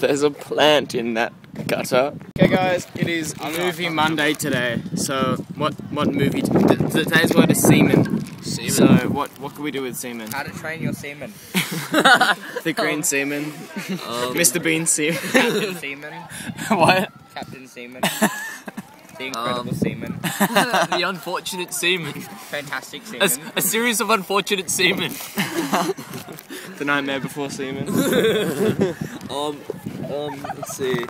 There's a plant in that gutter. Okay, guys, it is Movie Monday today. So, what what movie? T- today's word is semen. Semen. So, what what can we do with semen? How to train your semen. The green semen, Um, Mr. Bean semen. Captain Seaman. what? Captain Seaman. The incredible Um, seaman. the unfortunate seaman. Fantastic semen. A, seaman. s- a series of unfortunate seamen. The nightmare before semen. Um, um, let's see.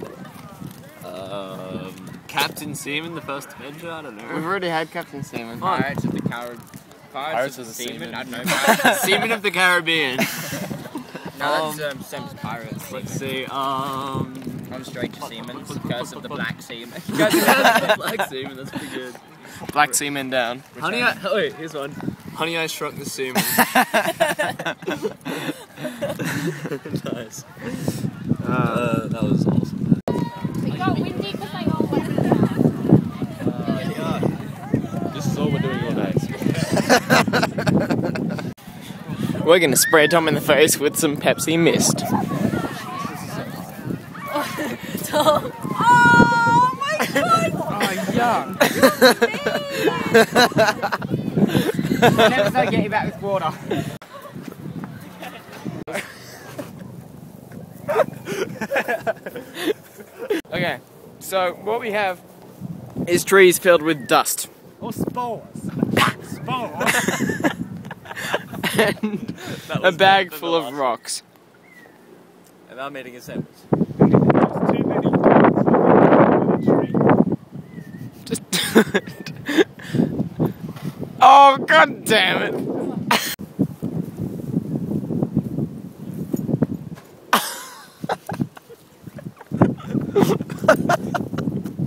Um, Captain Seaman, the first Avenger. I don't know. We've already had Captain Semen. Pirates of the Caribbean. Pirates Pirates of of the the Seaman. I don't know. Seaman of the Caribbean. no, that's um, same as pirates. Let's see. Um, I'm straight to seaman. Curse of the black seaman. Black Seaman. That's pretty good. Black Seaman down. Honey, I, oh wait, here's one. Honey, I Shrunk the Seaman. nice. Uh, that was awesome. It got windy because I got wet. This is all we're doing all day. we're gonna spray Tom in the face with some Pepsi Mist. Tom. Oh my god! oh, young. I never say get you back with water. Okay, so what we have is trees filled with dust. Or spores. Spores. and a bag full of rocks. And I'm eating a sandwich. Too many plants in a tree. Just Oh god damn it.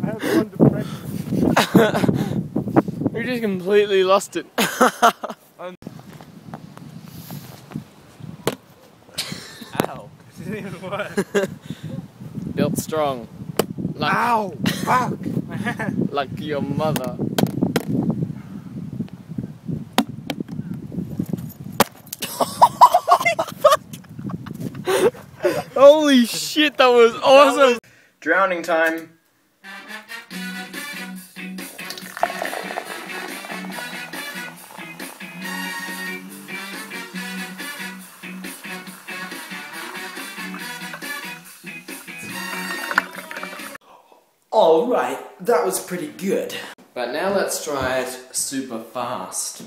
I have one depression. We just completely lost it. Ow. Didn't even work. Built strong. Like, Ow! Fuck! like your mother. Holy shit, that was awesome! Drowning time. Alright, that was pretty good. But now let's try it super fast.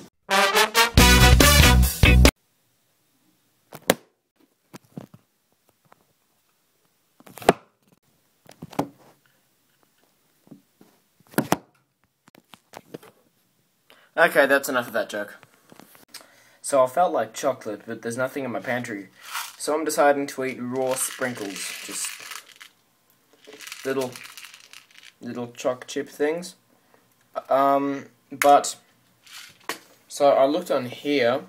Okay, that's enough of that joke. So I felt like chocolate, but there's nothing in my pantry. So I'm deciding to eat raw sprinkles. Just little little choc chip things. Um, but so I looked on here.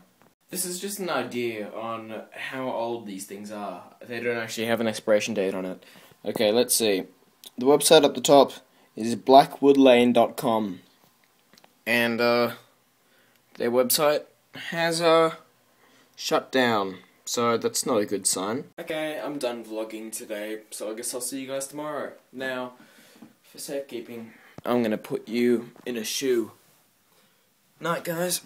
This is just an idea on how old these things are. They don't actually have an expiration date on it. Okay, let's see. The website up the top is blackwoodlane.com. And uh their website has uh shut down. So that's not a good sign. Okay, I'm done vlogging today, so I guess I'll see you guys tomorrow. Now, for safekeeping, I'm gonna put you in a shoe. Night, guys.